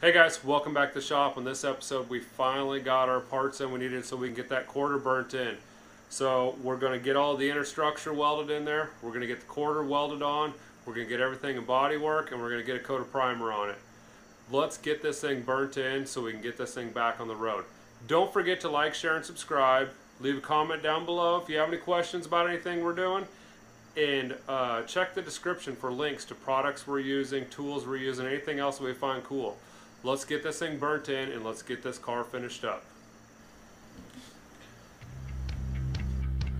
Hey guys, welcome back to the shop. On this episode, we finally got our parts in we needed so we can get that quarter burnt in. So we're going to get all the inner structure welded in there. We're going to get the quarter welded on. We're going to get everything in body work and we're going to get a coat of primer on it. Let's get this thing burnt in so we can get this thing back on the road. Don't forget to like, share, and subscribe. Leave a comment down below if you have any questions about anything we're doing. And uh, check the description for links to products we're using, tools we're using, anything else we find cool. Let's get this thing burnt in and let's get this car finished up.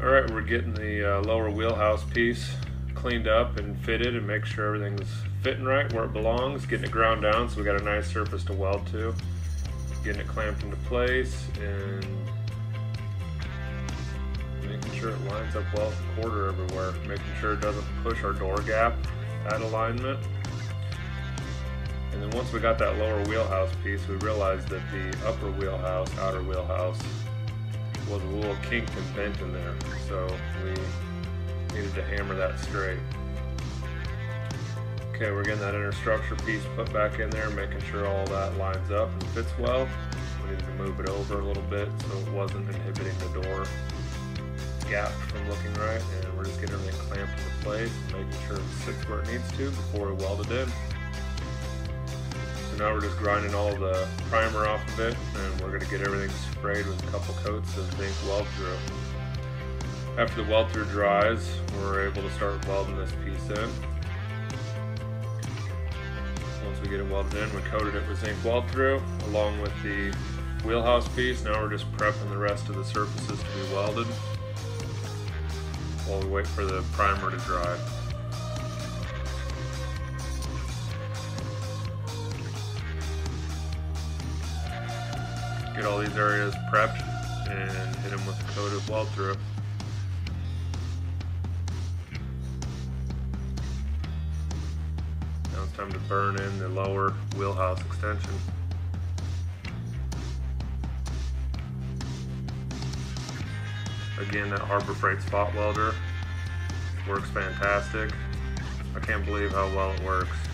All right, we're getting the uh, lower wheelhouse piece cleaned up and fitted and make sure everything's fitting right where it belongs, getting it ground down so we got a nice surface to weld to, getting it clamped into place and making sure it lines up well with the quarter everywhere, making sure it doesn't push our door gap at alignment. And then once we got that lower wheelhouse piece, we realized that the upper wheelhouse, outer wheelhouse, was a little kinked and bent in there. So we needed to hammer that straight. Okay, we're getting that inner structure piece put back in there, making sure all that lines up and fits well. We needed to move it over a little bit so it wasn't inhibiting the door gap from looking right. And we're just getting everything clamped into place, making sure it sits where it needs to before we weld it in now we're just grinding all the primer off of it and we're going to get everything sprayed with a couple coats of zinc weld through. After the weld through dries, we're able to start welding this piece in. Once we get it welded in, we coated it with zinc weld through along with the wheelhouse piece. Now we're just prepping the rest of the surfaces to be welded while we wait for the primer to dry. Get all these areas prepped and hit them with a coat of weld through. Now it's time to burn in the lower wheelhouse extension. Again, that Harbor Freight spot welder works fantastic. I can't believe how well it works.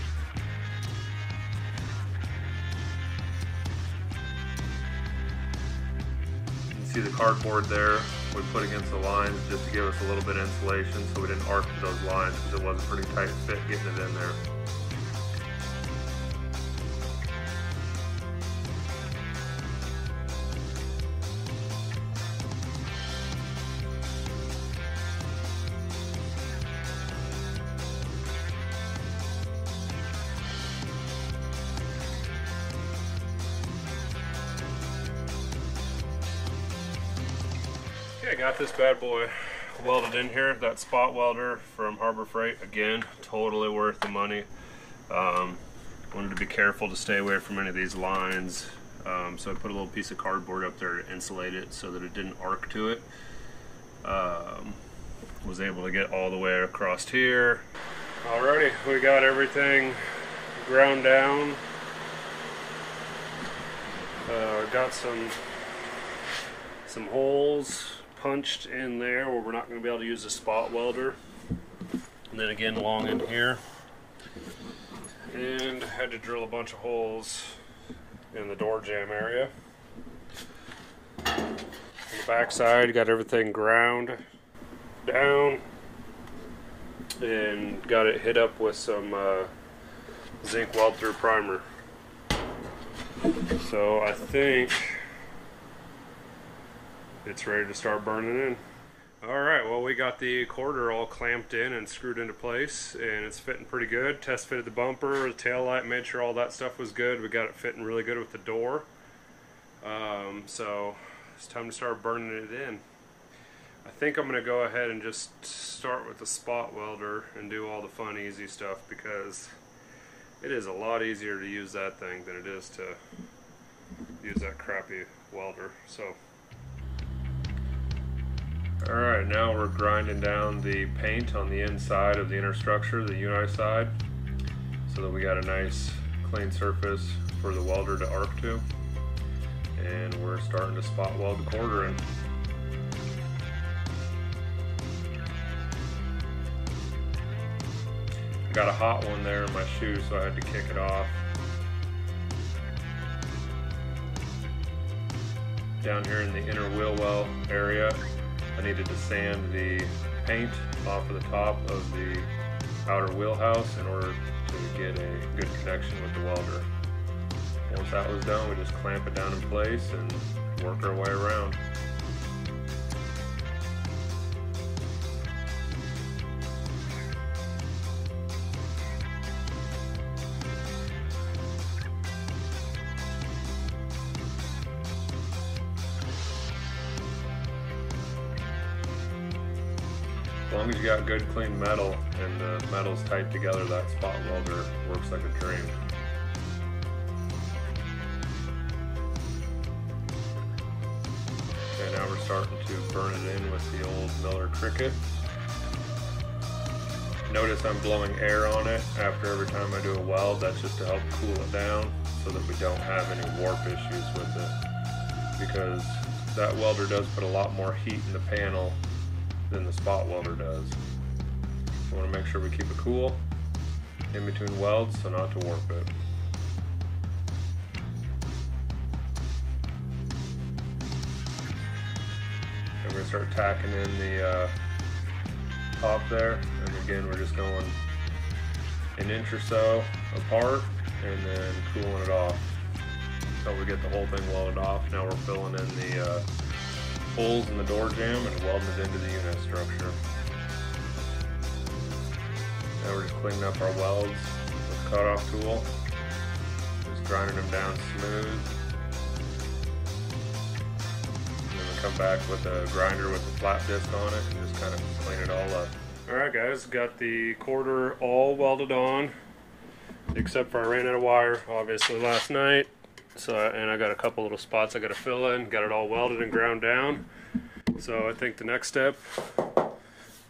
See the cardboard there we put against the lines just to give us a little bit of insulation so we didn't arc those lines because it was a pretty tight fit getting it in there. Got this bad boy welded in here. That spot welder from Harbor Freight, again, totally worth the money. Um, wanted to be careful to stay away from any of these lines. Um, so I put a little piece of cardboard up there to insulate it so that it didn't arc to it. Um, was able to get all the way across here. Alrighty, we got everything ground down. Uh, got some some holes punched in there where we're not going to be able to use a spot welder. And then again along in here. And had to drill a bunch of holes in the door jamb area. On the back side, got everything ground down and got it hit up with some uh, zinc weld through primer. So I think it's ready to start burning in. Alright, well we got the quarter all clamped in and screwed into place and it's fitting pretty good. Test fitted the bumper, the tail light, made sure all that stuff was good. We got it fitting really good with the door. Um, so it's time to start burning it in. I think I'm going to go ahead and just start with the spot welder and do all the fun easy stuff because it is a lot easier to use that thing than it is to use that crappy welder. So all right, now we're grinding down the paint on the inside of the inner structure, the uni side, so that we got a nice clean surface for the welder to arc to. And we're starting to spot weld the quarter in. I got a hot one there in my shoe, so I had to kick it off. Down here in the inner wheel well area, I needed to sand the paint off of the top of the outer wheelhouse in order to get a good connection with the welder. Once that was done, we just clamp it down in place and work our way around. Long as you got good clean metal and the metal's tight together, that spot welder works like a dream. Okay, now we're starting to burn it in with the old Miller Cricket. Notice I'm blowing air on it after every time I do a weld. That's just to help cool it down so that we don't have any warp issues with it. Because that welder does put a lot more heat in the panel than the spot welder does. So I want to make sure we keep it cool in between welds so not to warp it. And we're going to start tacking in the uh, top there and again we're just going an inch or so apart and then cooling it off until we get the whole thing welded off. Now we're filling in the uh, holes in the door jamb and welding it into the unit structure. Now we're just cleaning up our welds with a cutoff tool. Just grinding them down smooth. And then we come back with a grinder with a flat disc on it and just kind of clean it all up. Alright guys, got the quarter all welded on. Except for I ran out of wire, obviously, last night. So, and I got a couple little spots I got to fill in. Got it all welded and ground down. So I think the next step,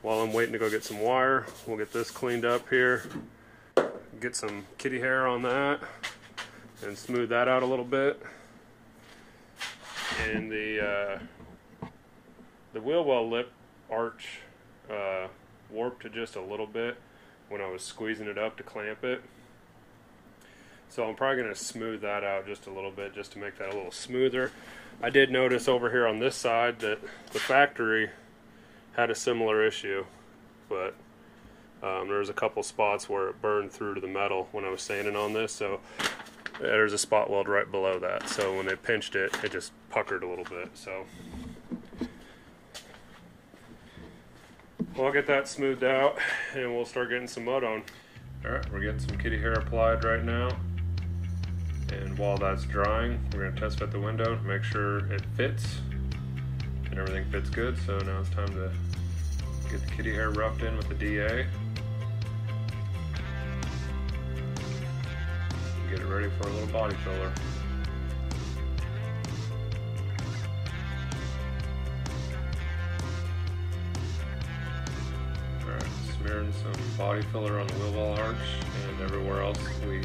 while I'm waiting to go get some wire, we'll get this cleaned up here. Get some kitty hair on that and smooth that out a little bit. And the uh, the wheel well lip arch uh, warped to just a little bit when I was squeezing it up to clamp it. So I'm probably going to smooth that out just a little bit just to make that a little smoother. I did notice over here on this side that the factory had a similar issue, but um, there was a couple spots where it burned through to the metal when I was sanding on this. So there's a spot weld right below that. So when they pinched it, it just puckered a little bit. So we'll get that smoothed out and we'll start getting some mud on. All right, we're getting some kitty hair applied right now. And while that's drying, we're going to test fit the window make sure it fits and everything fits good. So now it's time to get the kitty hair roughed in with the DA. Get it ready for a little body filler. Alright, smearing some body filler on the wheel well arch and everywhere else we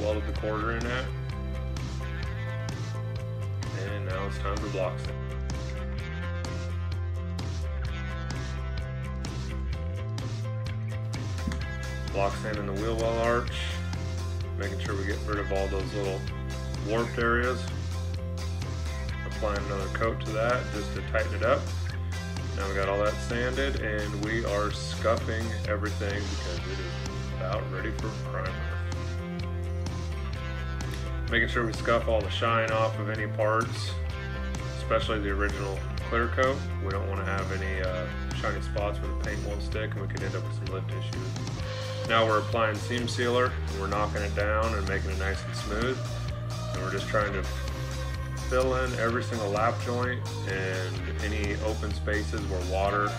welded the quarter in at. And now it's time for block sand. Block in the wheel well arch, making sure we get rid of all those little warped areas. Applying another coat to that just to tighten it up. Now we got all that sanded and we are scuffing everything because it is about ready for primer making sure we scuff all the shine off of any parts, especially the original clear coat. We don't want to have any uh, shiny spots where the paint won't stick and we could end up with some lift issues. Now we're applying seam sealer, we're knocking it down and making it nice and smooth. And we're just trying to fill in every single lap joint and any open spaces where water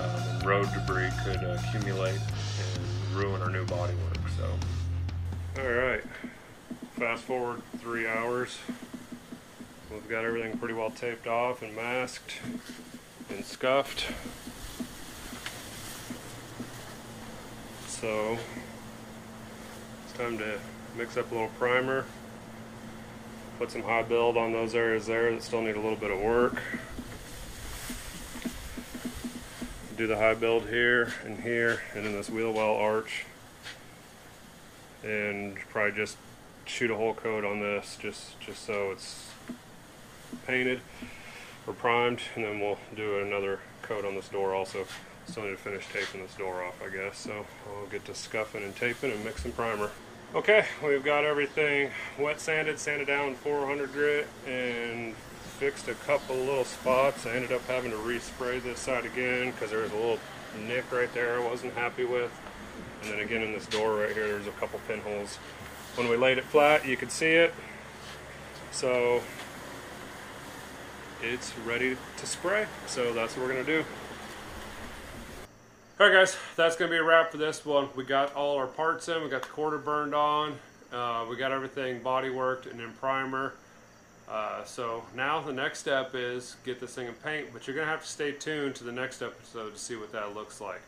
um, and road debris could accumulate and ruin our new bodywork. So, all right fast forward three hours. We've got everything pretty well taped off and masked and scuffed. So it's time to mix up a little primer, put some high build on those areas there that still need a little bit of work. Do the high build here and here and in this wheel well arch and probably just shoot a whole coat on this just just so it's painted or primed, and then we'll do another coat on this door also. Still need to finish taping this door off, I guess. So I'll get to scuffing and taping and mixing primer. Okay, we've got everything wet sanded, sanded down 400 grit, and fixed a couple little spots. I ended up having to respray this side again because there was a little nick right there I wasn't happy with. And then again in this door right here, there's a couple pinholes. When we laid it flat, you could see it. So it's ready to spray. So that's what we're gonna do. All right, guys, that's gonna be a wrap for this one. We got all our parts in. We got the quarter burned on. Uh, we got everything body worked and in primer. Uh, so now the next step is get this thing in paint, but you're gonna have to stay tuned to the next episode to see what that looks like.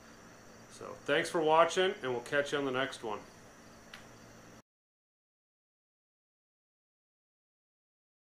So thanks for watching, and we'll catch you on the next one.